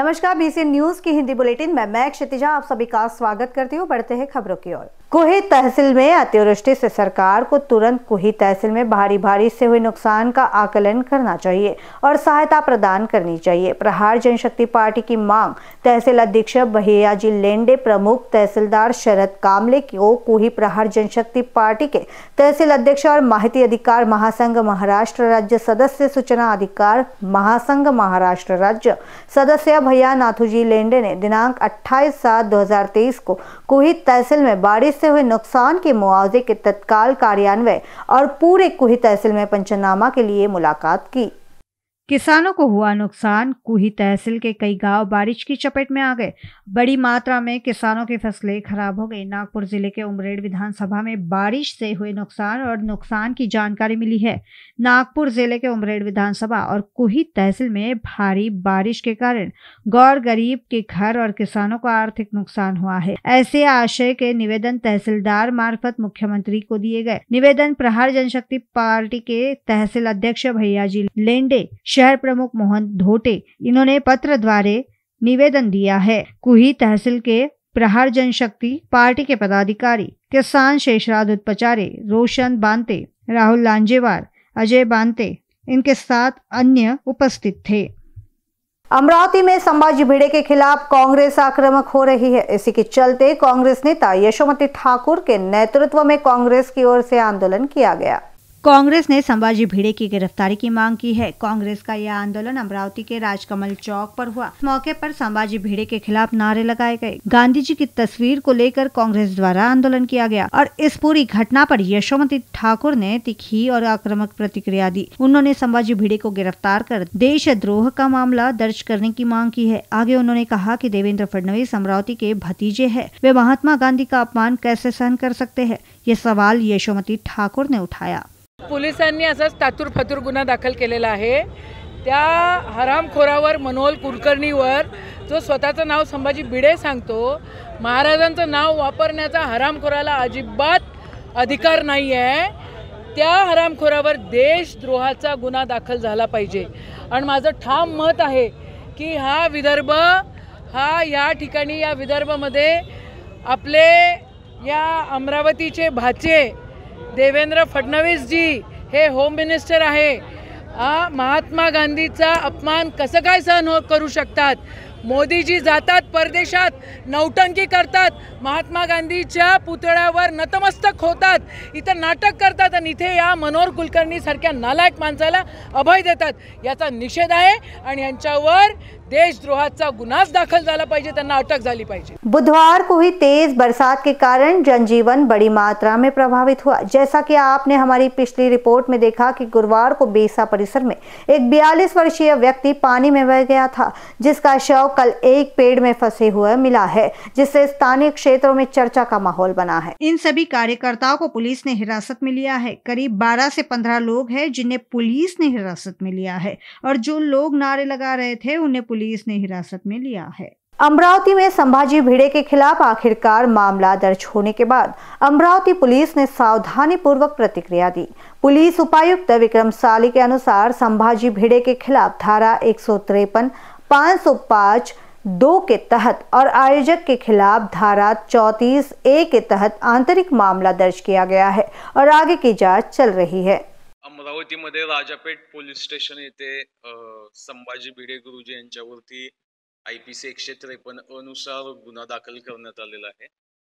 नमस्कार BC news की Hindi bulletin में मैं क्षितिजा, आप सभी का स्वागत करती हूँ। बढ़ते हैं खबरों की ओर। कुही तहसील में अतिवृष्टि से सरकार को तुरंत कुही तहसील में भारी बारिश से हुए नुकसान का आकलन करना चाहिए और सहायता प्रदान करनी चाहिए। प्रहार जनशक्ति पार्टी की मांग, तहसील अध्यक्ष भैया जी लेंडे, प्रमुख तहसीलदार शरद कामले को कुही प्रहार जनशक्ति पार्टी के तहसील अध्यक्ष और माहिती अधिकार महासंघ महाराष्ट्र राज्य सदस्य, सूचना अधिकार महासंघ महाराष्ट्र राज्य सदस्य भैया नाथुजी लेंडे ने दिनांक 28 सात 2023 को कुहित तहसील में बारिश से हुए नुकसान के मुआवजे के तत्काल कार्यान्वयन और पूरे कुहित तहसील में पंचनामा के लिए मुलाकात की। किसानों को हुआ नुकसान, कुही तहसील के कई गाँव बारिश की चपेट में आ गए। बड़ी मात्रा में किसानों की फ़सलें खराब हो गई। नागपुर ज़िले के उमरेड विधानसभा में बारिश से हुए नुकसान और नुकसान की जानकारी मिली है। नागपुर ज़िले के उमरेड विधानसभा और कुही तहसील में भारी बारिश के कारण गौर गरीब के घर और किसानों को आर्थिक नुकसान हुआ है। ऐसे आशय के निवेदन तहसीलदार मार्फत मुख्यमंत्री को दिए गए। निवेदन प्रहार जनशक्ति पार्टी के तहसील अध्यक्ष भैयाजी लेंडे शहर प्रमुख मोहन धोटे इन्होंने पत्र द्वारे निवेदन दिया है। कुही तहसील के प्रहार जनशक्ति पार्टी के पदाधिकारी किसान शेषराज उत्पचारे, रोशन बांते, राहुल लांजेवार, अजय बांते इनके साथ अन्य उपस्थित थे। अमरावती में संभाजी भिड़े के खिलाफ कांग्रेस आक्रामक हो रही है। इसी के चलते कांग्रेस नेता यशोमती ठाकुर के नेतृत्व में कांग्रेस की ओर से आंदोलन किया गया। कांग्रेस ने संभाजी भिड़े की गिरफ्तारी की मांग की है। कांग्रेस का यह आंदोलन अमरावती के राजकमल चौक पर हुआ। मौके पर संभाजी भिड़े के खिलाफ नारे लगाए गए। गांधी जी की तस्वीर को लेकर कांग्रेस द्वारा आंदोलन किया गया और इस पूरी घटना पर यशोमती ठाकुर ने तिखी और आक्रामक प्रतिक्रिया दी। उन्होंने संभाजी भिड़े को गिरफ़्तार कर देश द्रोह का मामला दर्ज करने की मांग की है। आगे उन्होंने कहा की देवेंद्र फडणवीस अमरावती के भतीजे है। वे महात्मा गांधी का अपमान कैसे सहन कर सकते हैं? ये सवाल यशोमती ठाकुर ने उठाया। पोलिसांनी असाच तातूर फातूर गुन्हा दाखल केलेला आहे. त्या हरामखोरावर मनोहर कुलकर्णीवर जो स्वतःचं नाव संभाजी भिडे सांगतो महाराजांचं नाव वापरण्याचा हरामखोराला अजिबात अधिकार नाही आहे त्या हरामखोरावर देशद्रोहाचा गुन्हा दाखल झाला पाहिजे. आणि माझं ठाम मत आहे की हा विदर्भ हा या ठिकाणी या विदर्भामध्ये आपले या अमरावतीचे भाचे देवेंद्र फडणवीस जी हे होम मिनिस्टर आहे. महात्मा गांधीचा अपमान कसं काय सहन हो करू शकतात? मोदीजी जातात परदेशात नौटंकी करतात. महात्मा गांधीच्या पुतळ्यावर नतमस्तक होतात. इथं नाटक करतात आणि इथे या मनोहर कुलकर्णीसारख्या नालायक माणसाला अभय देतात. याचा निषेध आहे आणि यांच्यावर देशद्रोहाचा गुनाच दाखल झाला पाहिजे त्यांना अटक झाली पाहिजे. बुधवार को हुई तेज बरसात के कारण जनजीवन बड़ी मात्रा में प्रभावित हुआ। जैसा कि आपने हमारी पिछली रिपोर्ट में देखा कि गुरुवार को बेसा परिसर में एक 42 वर्षीय व्यक्ति पानी में बह गया था जिसका शव कल एक पेड़ में फंसे हुए मिला है जिससे स्थानीय क्षेत्रों में चर्चा का माहौल बना है। इन सभी कार्यकर्ताओं को पुलिस ने हिरासत में लिया है। करीब बारह से पंद्रह लोग है जिन्हें पुलिस ने हिरासत में लिया है और जो लोग नारे लगा रहे थे उन्हें पुलिस ने हिरासत में लिया है। अमरावती में संभाजी भिड़े के खिलाफ आखिरकार मामला दर्ज होने के बाद अमरावती पुलिस ने सावधानी पूर्वक प्रतिक्रिया दी। पुलिस उपायुक्त विक्रम साली के अनुसार संभाजी भिड़े के खिलाफ धारा एक सौ तिरपन, पाँच सौ पाँच, दो के तहत और आयोजक के खिलाफ धारा चौतीस, ए के तहत आंतरिक मामला दर्ज किया गया है और आगे की जाँच चल रही है। अमरावतीमध्ये राजापेठ पोलीस स्टेशन येथे संभाजी भिडे गुरुजी यांच्यावरती आय पी सी एकशे त्रेपन्न अनुसार गुन्हा दाखल करण्यात आलेला आहे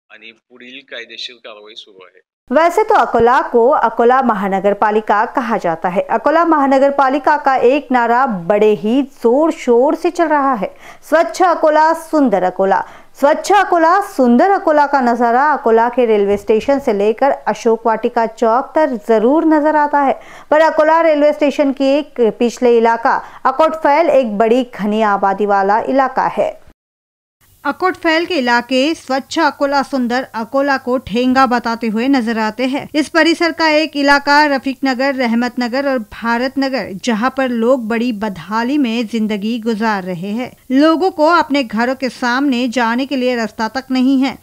आणि पुढील कायदेशीर कारवाई सुरू आहे. वैसे तो अकोला को अकोला महानगर पालिका कहा जाता है। अकोला महानगर पालिका का एक नारा बड़े ही जोर शोर से चल रहा है। स्वच्छ अकोला सुंदर अकोला। स्वच्छ अकोला, सुंदर अकोला का नज़ारा अकोला के रेलवे स्टेशन से लेकर अशोक वाटिका चौक तक ज़रूर नज़र आता है। पर अकोला रेलवे स्टेशन की एक पिछले इलाका अकोटफैल एक बड़ी घनी आबादी वाला इलाका है। अकोटफैल के इलाके स्वच्छ अकोला सुंदर अकोला को ठेंगा बताते हुए नज़र आते हैं। इस परिसर का एक इलाका रफीक नगर रहमत नगर और भारत नगर जहाँ पर लोग बड़ी बदहाली में ज़िंदगी गुजार रहे हैं। लोगों को अपने घरों के सामने जाने के लिए रास्ता तक नहीं है।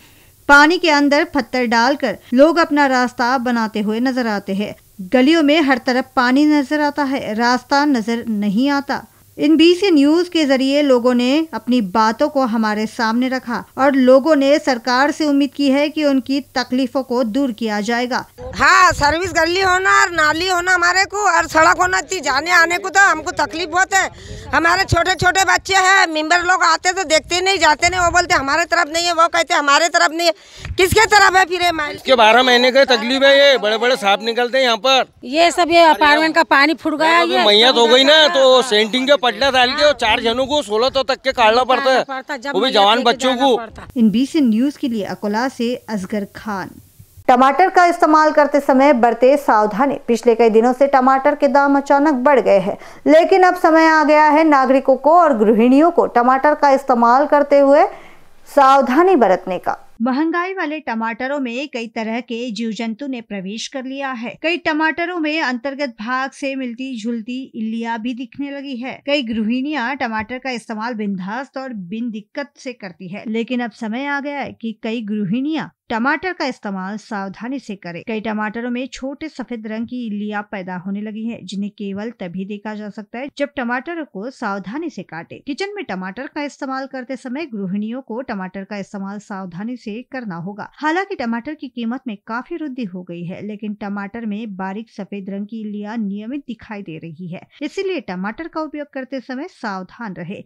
पानी के अंदर पत्थर डालकर लोग अपना रास्ता बनाते हुए नज़र आते हैं। गलियों में हर तरफ़ पानी नज़र आता है, रास्ता नज़र नहीं आता। इन बीसी न्यूज़ के ज़रिए लोगों ने अपनी बातों को हमारे सामने रखा और लोगों ने सरकार से उम्मीद की है कि उनकी तकलीफों को दूर किया जाएगा। हाँ सर्विस गली होना और नाली होना हमारे को और सड़क होना थी जाने आने को तो हमको तकलीफ़ बहुत है। हमारे छोटे छोटे बच्चे हैं मेंबर लोग आते तो देखते नहीं, जाते नहीं, वो बोलते, हमारे तरफ़ नहीं है, वो कहते, हमारे तरफ़ नहीं है। किसके तरफ़ है फिर इसके बारह महीने का तकलीफ़ है ये बड़े बड़े सांप निकलते हैं यहाँ पर। ये सब ये अपार्टमेंट का पानी फूट गया ये मैयत हो गई ना तो सेंटिंग के पटला डाल के चार जनों को सोलह तो तक के काटना पड़ता है। वो भी जवान बच्चों को। इन बीसी न्यूज़ के लिए अकोला से असगर खान। टमाटर का इस्तेमाल करते समय बरते सावधानी। पिछले कई दिनों से टमाटर के दाम अचानक बढ़ गए हैं। लेकिन अब समय आ गया है नागरिकों को और गृहिणियों को टमाटर का इस्तेमाल करते हुए सावधानी बरतने का। महँगाई वाले टमाटरों में कई तरह के जीव जंतु ने प्रवेश कर लिया है। कई टमाटरों में अंतर्गत भाग, से मिलती, झुलती इल्लिया भी दिखने लगी है। कई गृहिणियाँ टमाटर का इस्तेमाल बिंदास्त और बिन दिक्कत से करती है। लेकिन अब समय आ गया है कि कई गृहिणियाँ टमाटर का इस्तेमाल सावधानी से करें। कई टमाटरों में छोटे सफ़ेद रंग की इल्लियाँ पैदा होने लगी है, जिन्हें केवल तभी देखा जा सकता है जब टमाटर को सावधानी से काटे। किचन में टमाटर का इस्तेमाल करते समय गृहिणियों को टमाटर का इस्तेमाल सावधानी से करना होगा। हालाँकि टमाटर की कीमत में काफ़ी वृद्धि हो गई है, लेकिन टमाटर में बारीक सफ़ेद रंग की लिया नियमित दिखाई दे रही है। इसीलिए टमाटर का उपयोग करते समय सावधान रहे।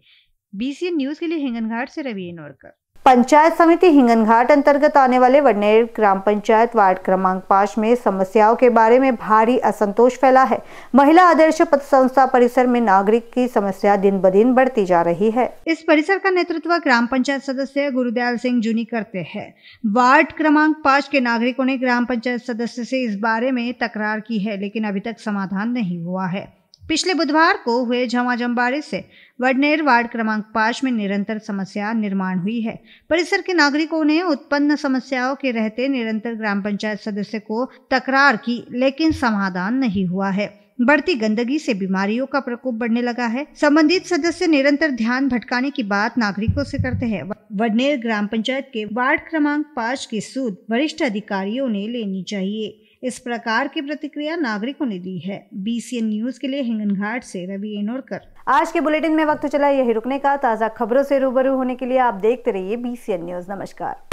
बीसीएन न्यूज़ के लिए हिंगनघाट से रवि नोरकर पंचायत समिति हिंगनघाट अंतर्गत आने वाले वडनेर ग्राम पंचायत वार्ड क्रमांक पाँच में समस्याओं के बारे में भारी असंतोष फैला है। महिला आदर्श पद संस्था परिसर में नागरिक की समस्या दिन ब दिन बढ़ती जा रही है। इस परिसर का नेतृत्व ग्राम पंचायत सदस्य गुरुदयाल सिंह जूनी करते हैं। वार्ड क्रमांक पाँच के नागरिकों ने ग्राम पंचायत सदस्य से इस बारे में तकरार की है, लेकिन अभी तक समाधान नहीं हुआ है। पिछले बुधवार को हुए झमाझम बारिश से वडनेर वार्ड क्रमांक पाँच में निरंतर समस्या निर्माण हुई है। परिसर के नागरिकों ने उत्पन्न समस्याओं के रहते निरंतर ग्राम पंचायत सदस्य को तकरार की, लेकिन समाधान नहीं हुआ है। बढ़ती गंदगी से बीमारियों का प्रकोप बढ़ने लगा है। संबंधित सदस्य निरंतर ध्यान भटकाने की बात नागरिकों से करते हैं। वडनेर ग्राम पंचायत के वार्ड क्रमांक पाँच की सूद वरिष्ठ अधिकारियों ने लेनी चाहिए। इस प्रकार की प्रतिक्रिया नागरिकों ने दी है। बीसीएन न्यूज़ के लिए हिंगनघाट से रवि एनोरकर। आज के बुलेटिन में वक्त चला यही रुकने का। ताज़ा खबरों से रूबरू होने के लिए आप देखते रहिए बीसीएन न्यूज़ नमस्कार।